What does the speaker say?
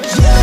Yeah.